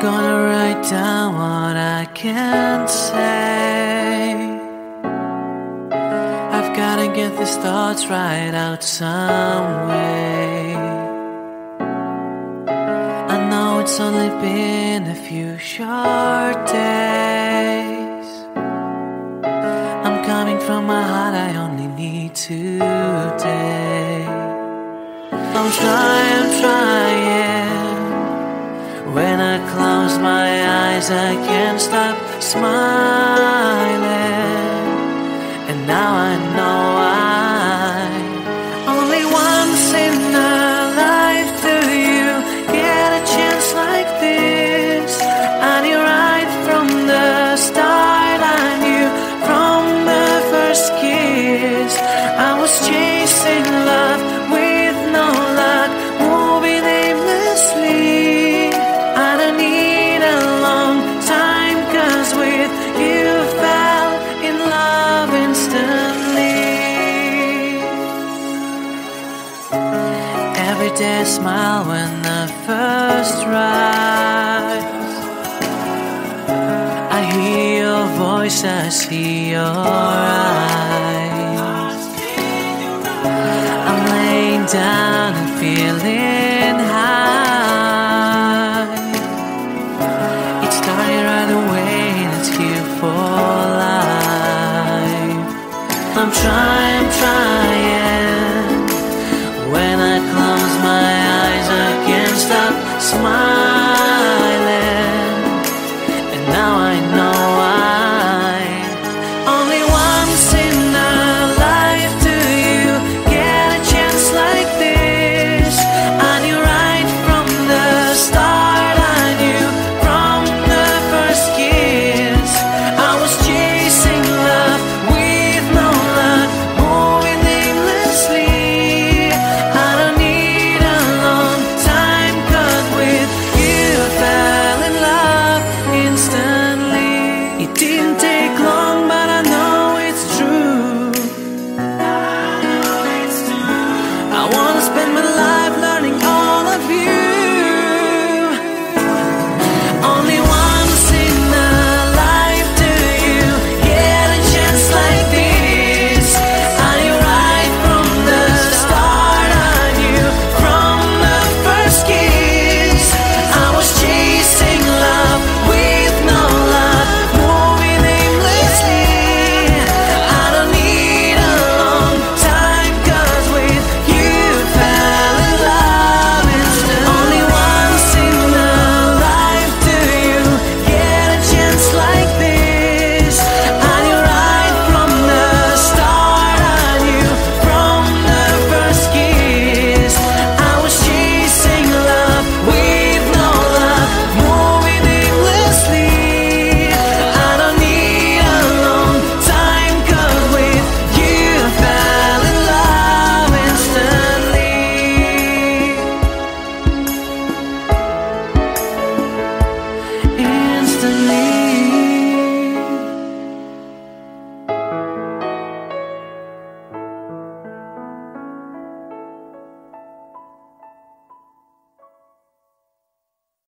gonna write down what I can't say. I've gotta get these thoughts right out some way. I know it's only been a few short days. I'm coming from my heart, I only need today. I'm trying, I'm trying. Close my eyes, I can't stop smiling. And now I know why. Only once in a life do you get a chance like this. I knew right from the start, I knew from the first kiss. I was chasing love I smile when the first rise. I hear your voice, I see your eyes. I'm laying down and feeling high. It started right away and it's here for life. I'm trying.